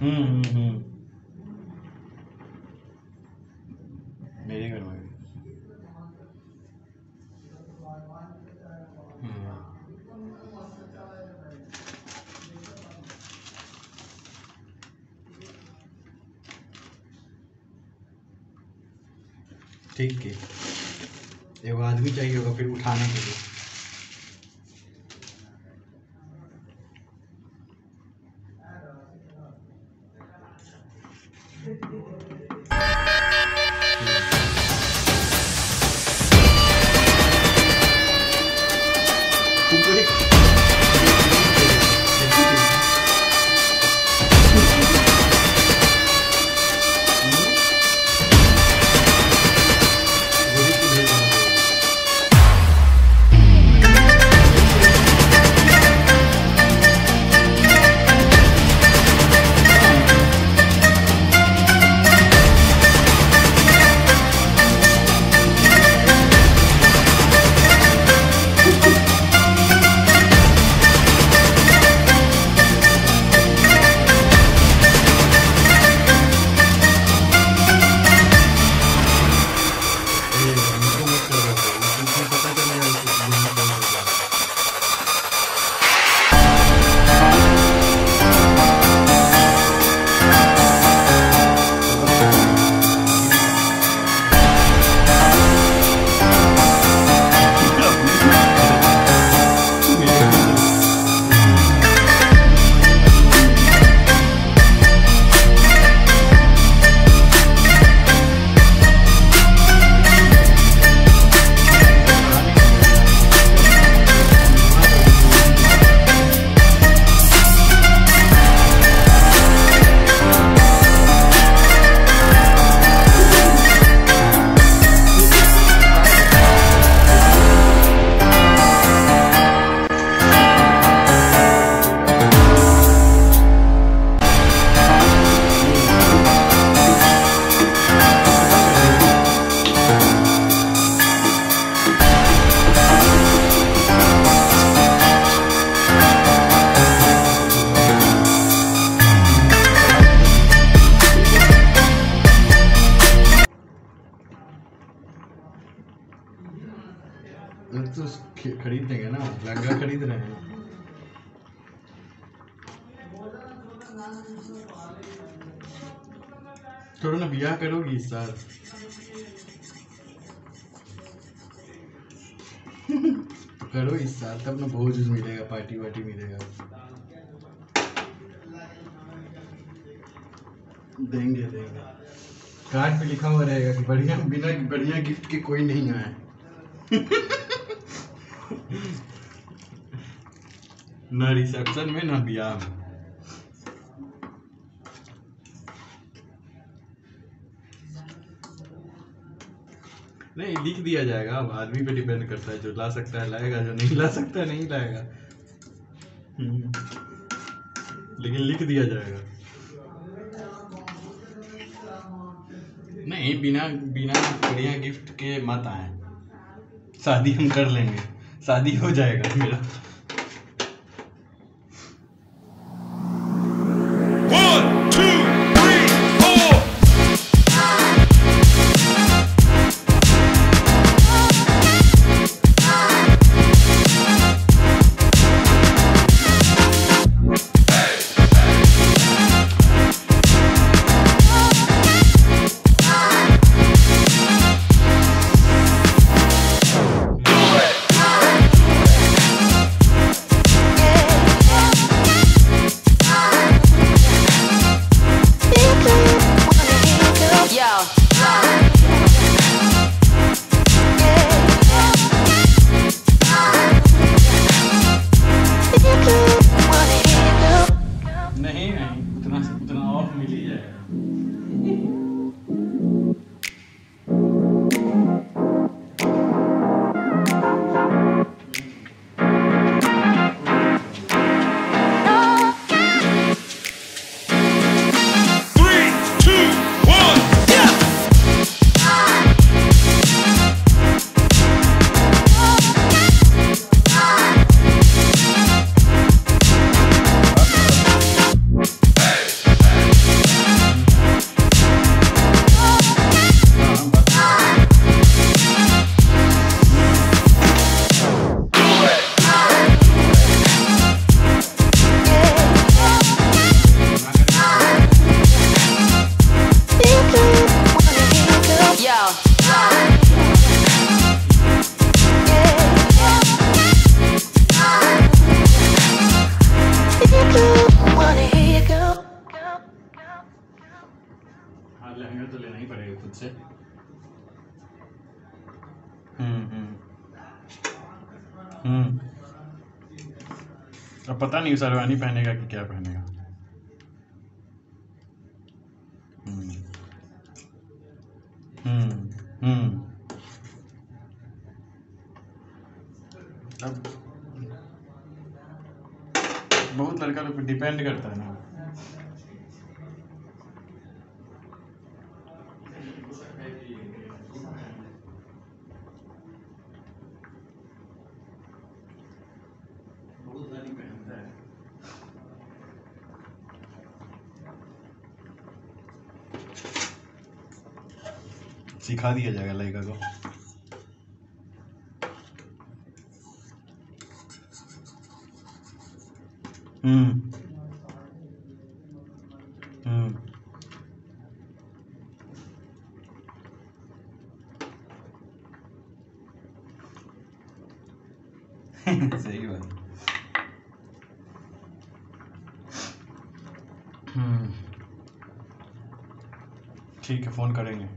हम्म हम्म हम्म। ठीक है। एगो आदमी चाहिए होगा फिर उठाने के लिए। साल करो इस साल, तब ना वोज मिलेगा, पार्टी वार्टी मिलेगा। देंगे देंगे। कार्ड पे लिखा हुआ रहेगा कि बढ़िया, बिना, बढ़िया गिफ्ट के कोई नहीं आए ना रिसेप्शन में, ना ब्याह में। नहीं, लिख दिया जाएगा। अब आदमी पे डिपेंड करता है, जो ला सकता है लाएगा, जो नहीं ला सकता है, नहीं लाएगा। लेकिन लिख दिया जाएगा। नहीं, बिना बिना बढ़िया गिफ्ट के मत आए। शादी हम कर लेंगे। शादी हो जाएगा मेरा। लेना ही पड़ेगा खुद से। हम्म हम्म। हम्म। अब पता नहीं सरवानी पहनेगा कि क्या पहनेगा हम्म हम्म हम्म अब बहुत लड़का लोग पे डिपेंड करता है ना बहुत सारी पहनता है सिखा दिया जाएगा लड़का को हम्म। हम्म। सही बात। हम्म। ठीक है फ़ोन करेंगे।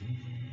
Mm-hmm.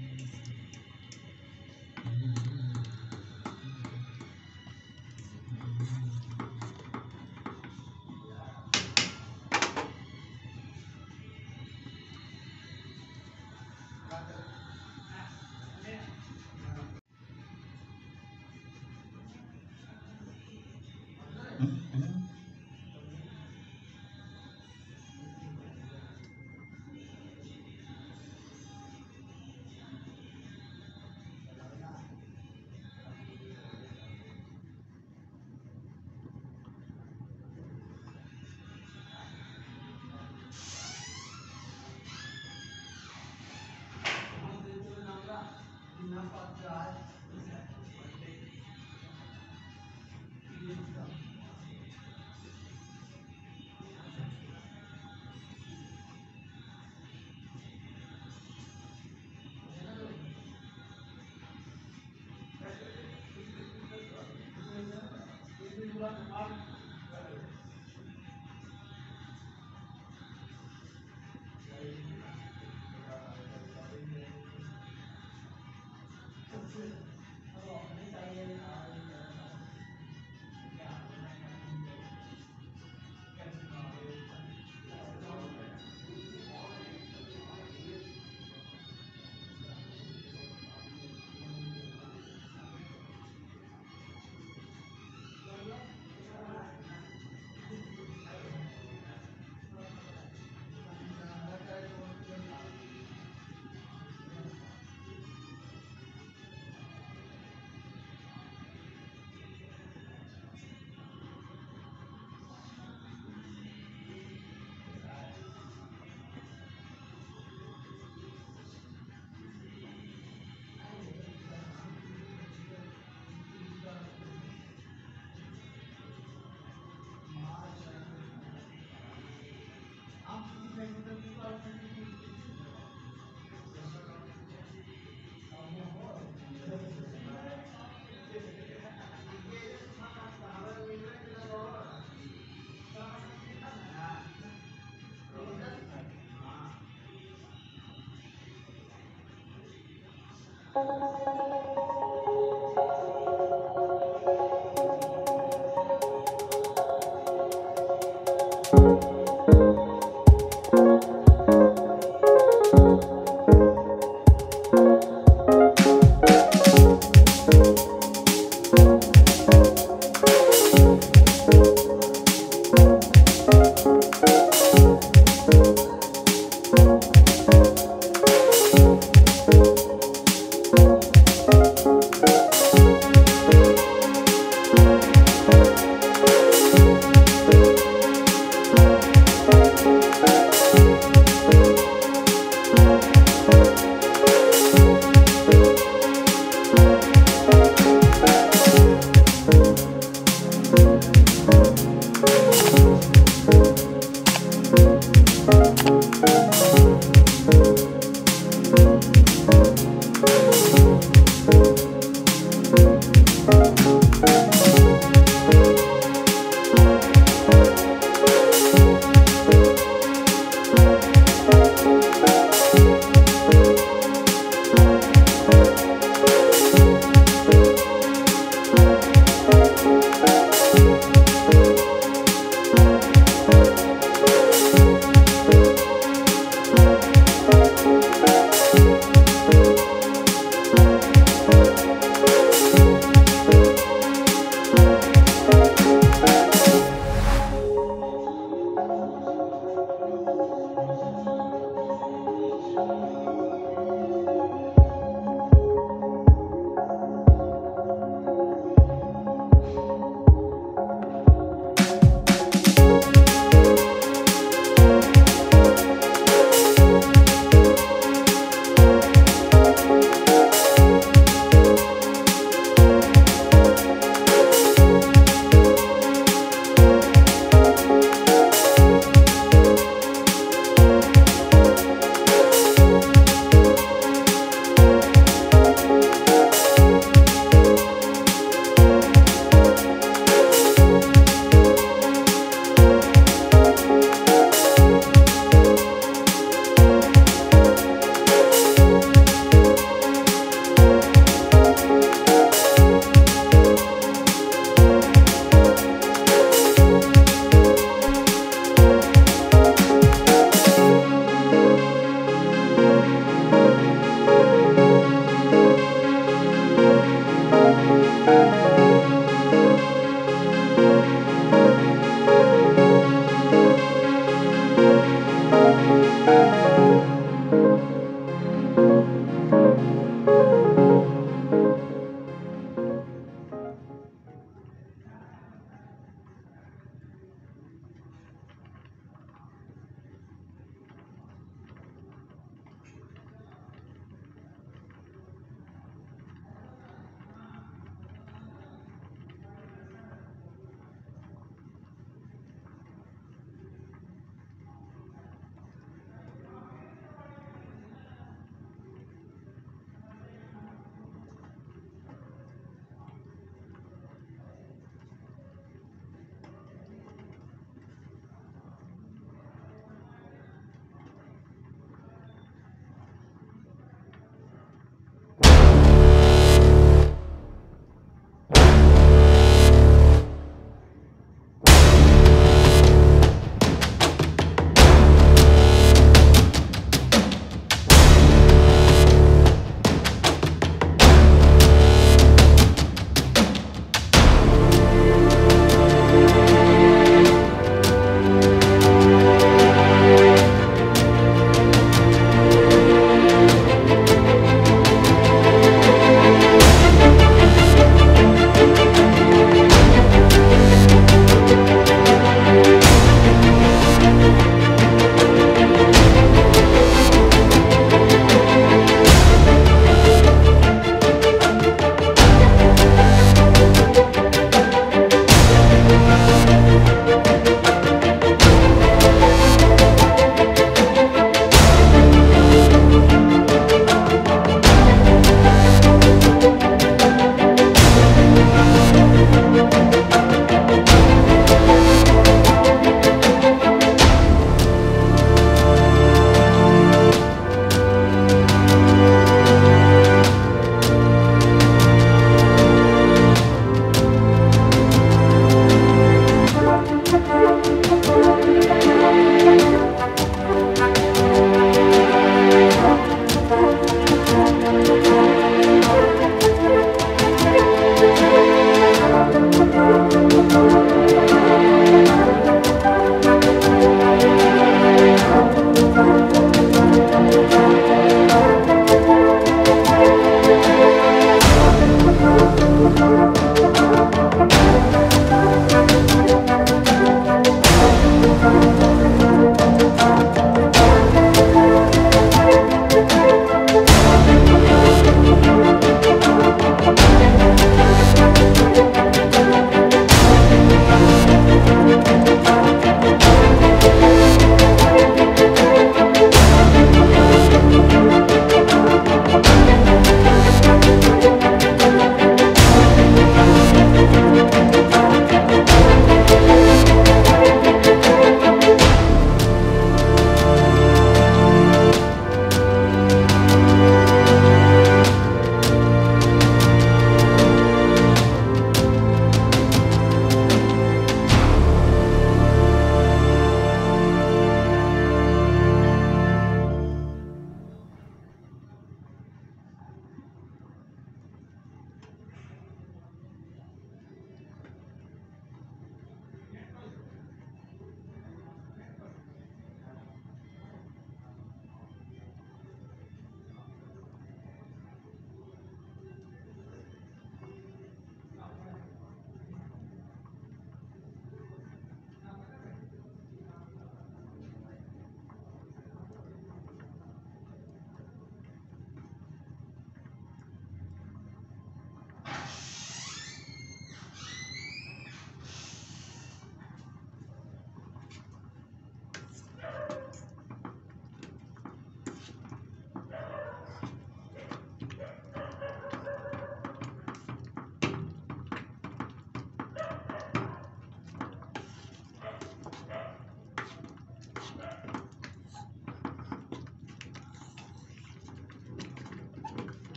Música